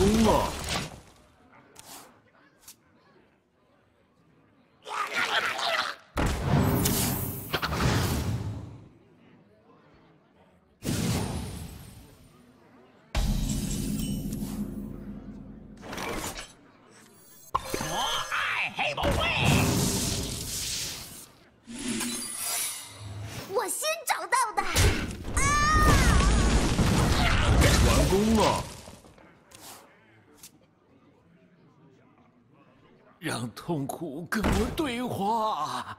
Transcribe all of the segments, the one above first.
了！我爱黑。我先找到的。啊！完工了！让痛苦跟我对话。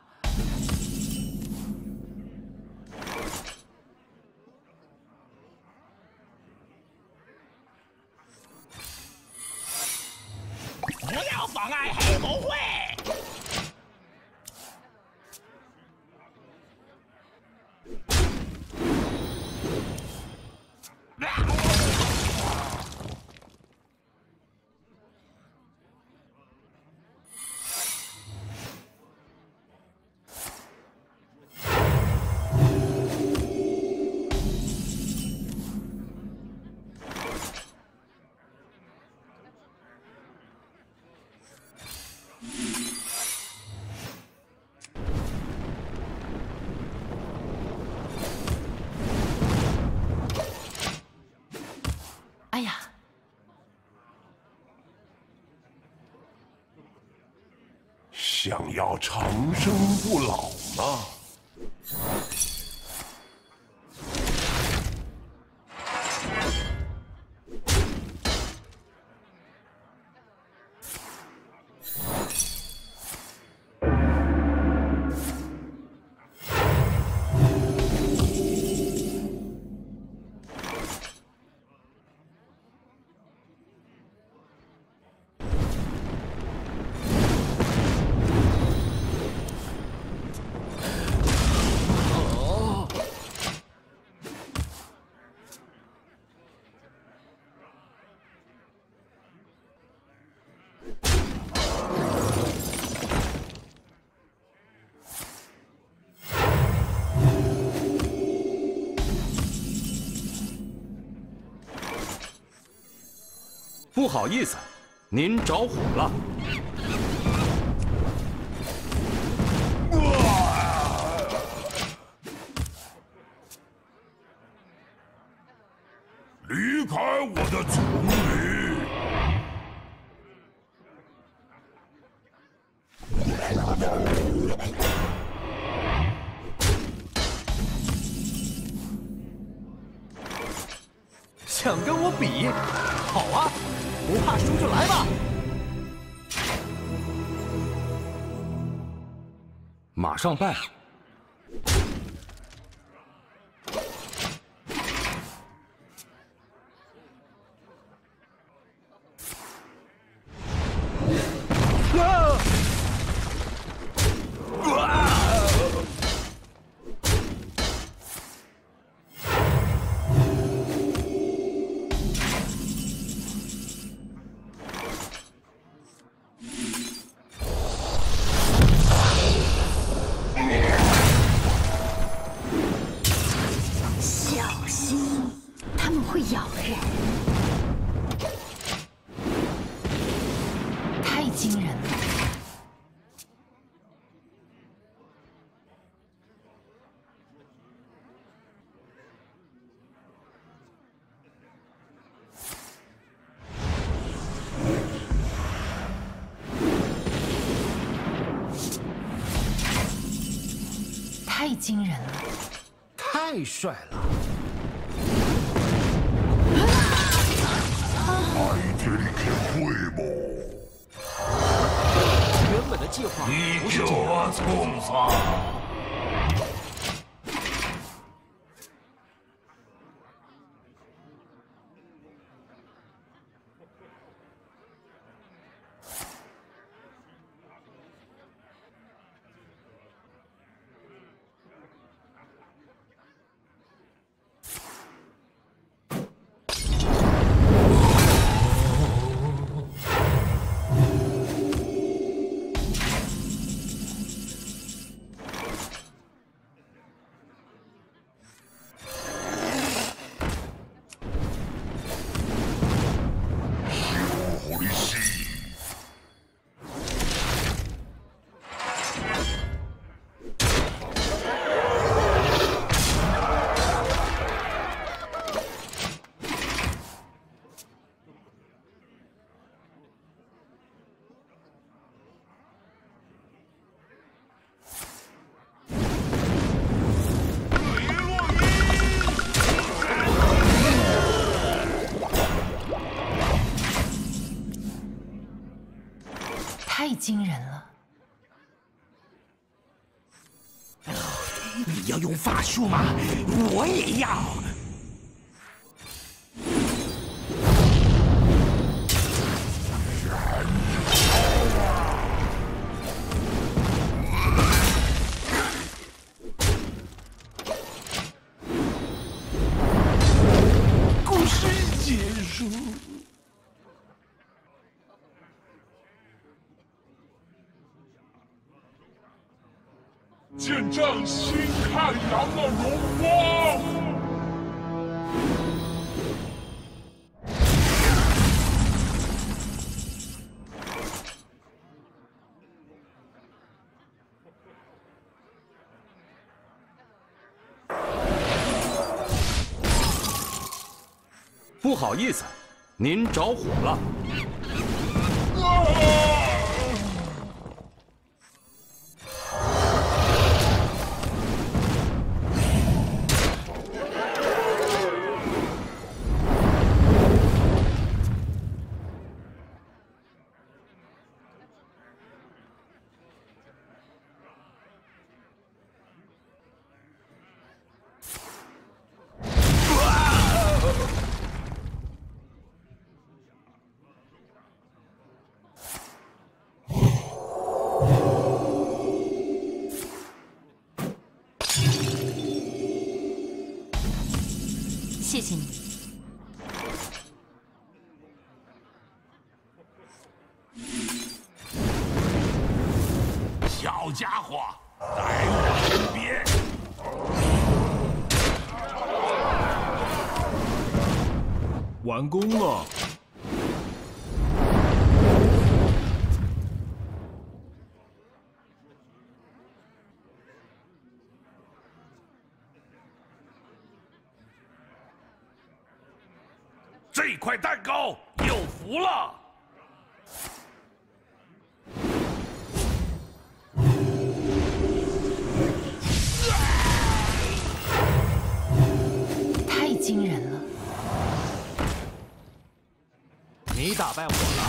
想要长生不老吗？不好意思，您着火了。马上办。惊人了！太帅了！海天天会吗？原本的计划你不是这样。你要用法术吗？我也要。不好意思，您着火了。完工了。这块蛋糕有福了。惊人了！你打败我了。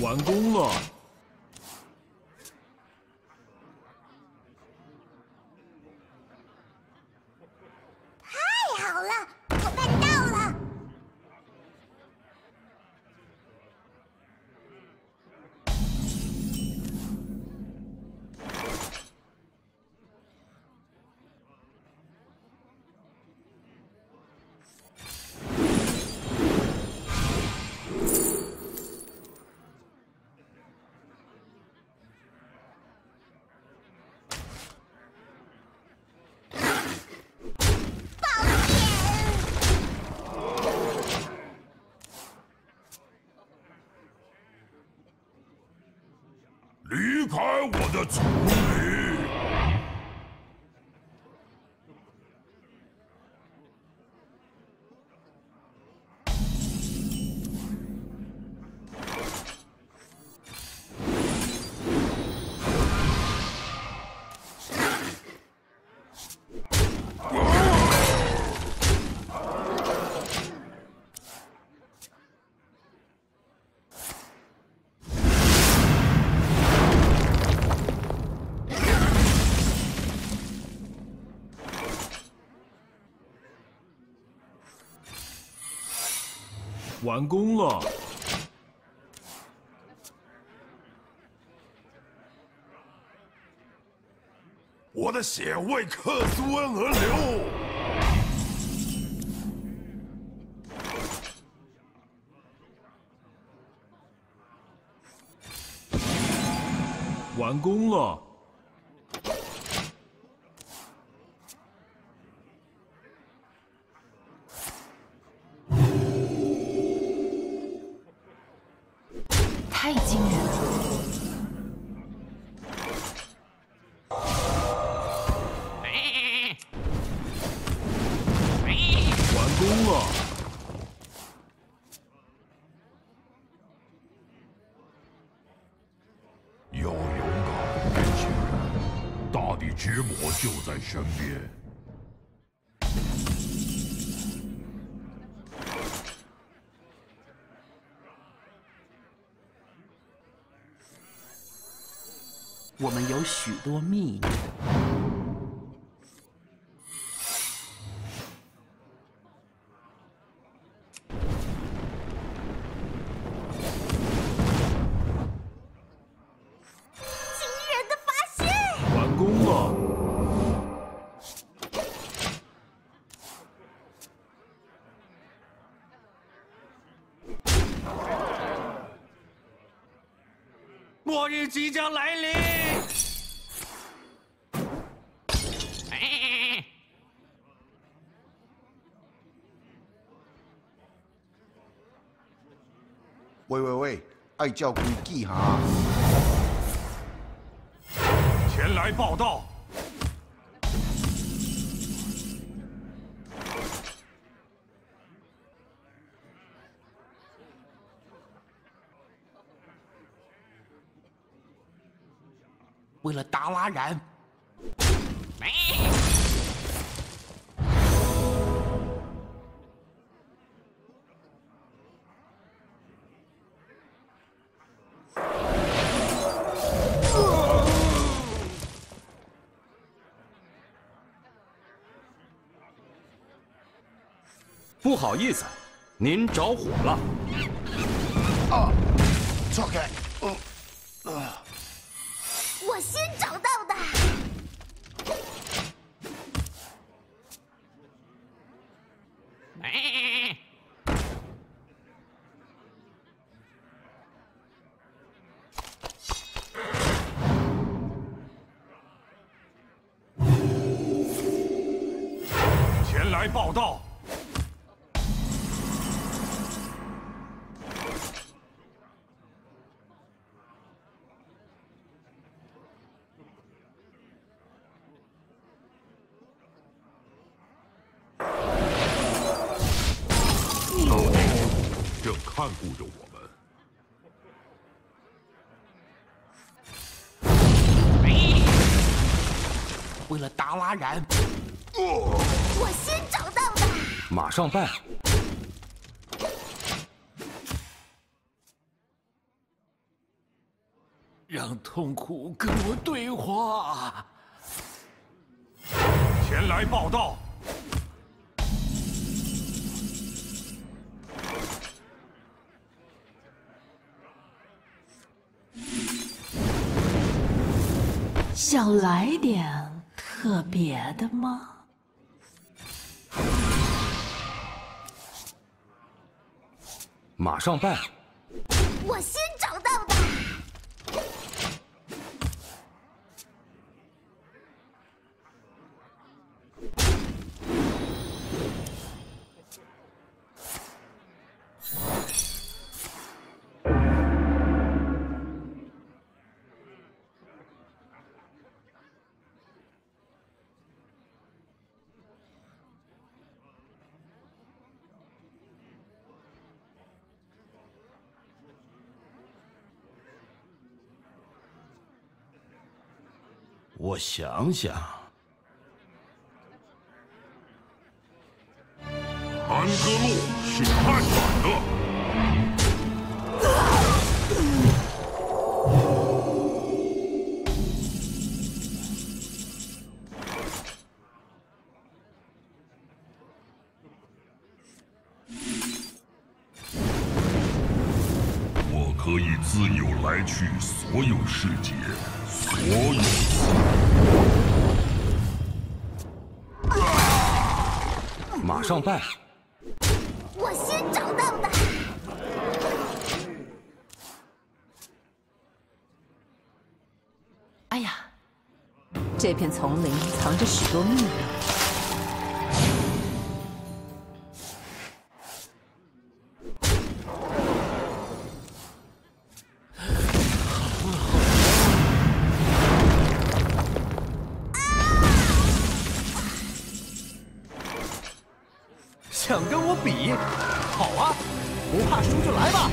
完工了。离开我的丛林！完工了。我的血为克苏恩而流。完工了。就在身边。我们有许多秘密。末日即将来临！喂喂喂，爱叫规矩哈！前来报道。为了达拉然，不好意思，您着火了。错开，嗯、我看顾着我们。为了达拉然，我先找到的。马上办。让痛苦跟我对话。前来报道。想来点特别的吗？马上办。我先找到的。我想想，安格洛是看板的，我可以自由来去所有世界，所有马上办。我先找到的。哎呀，这片丛林藏着许多秘密。想跟我比？好啊，不怕输就来吧。